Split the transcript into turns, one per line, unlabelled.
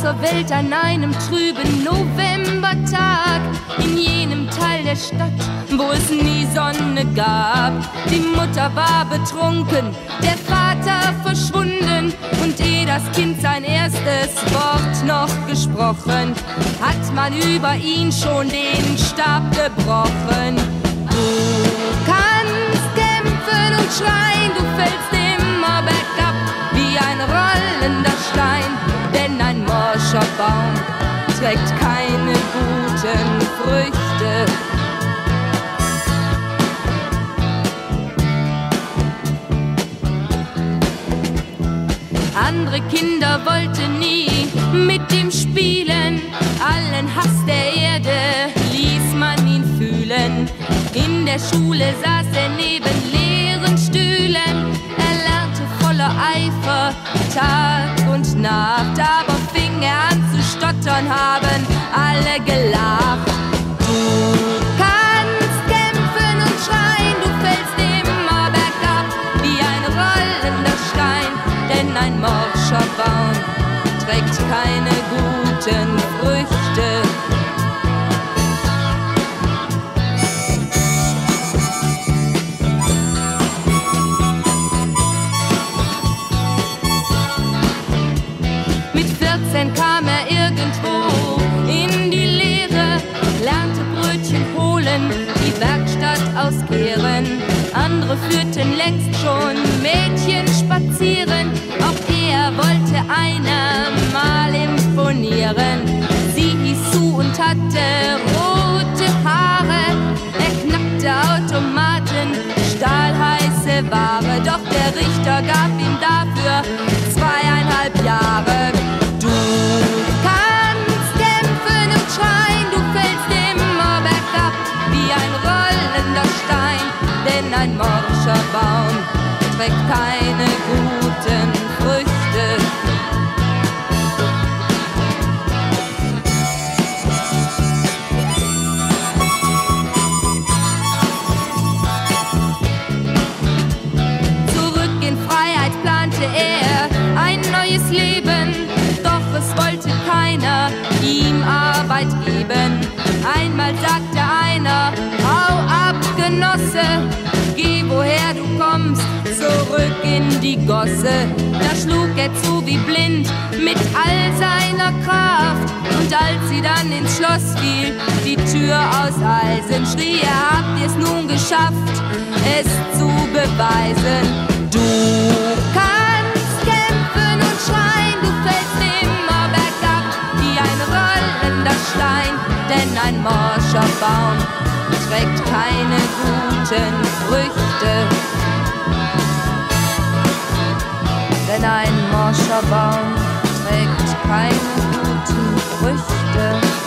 zur Welt an einem trüben Novembertag in jenem Teil der Stadt, wo es nie Sonne gab. Die Mutter war betrunken, der Vater verschwunden und eh das Kind sein erstes Wort noch gesprochen, hat man über ihn schon den Stab gebrochen. Du kannst kämpfen und schreien, du trägt keine guten Früchte. Andere Kinder wollten nie mit ihm spielen. Allen Hass der Erde ließ man ihn fühlen. In der Schule saß er stottern, haben alle gelacht. Du kannst kämpfen und schreien, du fällst immer bergab wie ein rollender Stein. Denn ein morscher Baum trägt keine guten Früchte. Mit 14 Brötchen holen, die Werkstatt auskehren. Andere führten längst schon Mädchen spazieren, auch er wollte einer mal imponieren. Sie hieß Sue und hatte trägt keine guten Früchte. Zurück in Freiheit plante er ein neues Leben, doch es wollte keiner ihm Arbeit geben. Einmal sagte einer, hau ab, Genosse, zurück in die Gosse. Da schlug er zu wie blind mit all seiner Kraft. Und als sie dann ins Schloss fiel, die Tür aus Eisen, schrie er, habt ihr's nun geschafft, es zu beweisen. Du kannst kämpfen und schreien, du fällst immer bergab wie ein rollender Stein, denn ein morscher Baum trägt keine guten Früchte. Denn ein morscher Baum trägt keine guten Früchte.